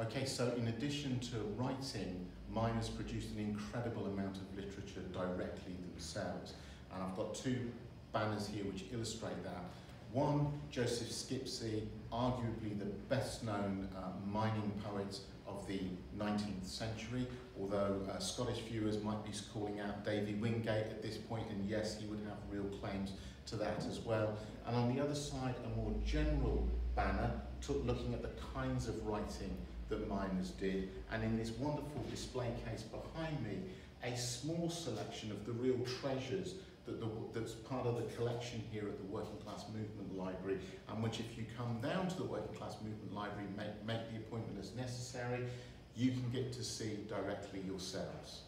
Okay, so in addition to writing, miners produced an incredible amount of literature directly themselves. And I've got two banners here which illustrate that. One, Joseph Skipsey, arguably the best known uh, mining poet of the 19th century, although uh, Scottish viewers might be calling out Davy Wingate at this point, and yes, he would have real claims to that as well. And on the other side, a more general banner took looking at the kinds of writing that miners did. And in this wonderful display case behind me, a small selection of the real treasures that the, that's part of the collection here at the Working Class Movement Library and which if you come down to the Working Class Movement Library, make, make the appointment as necessary, you can get to see directly yourselves.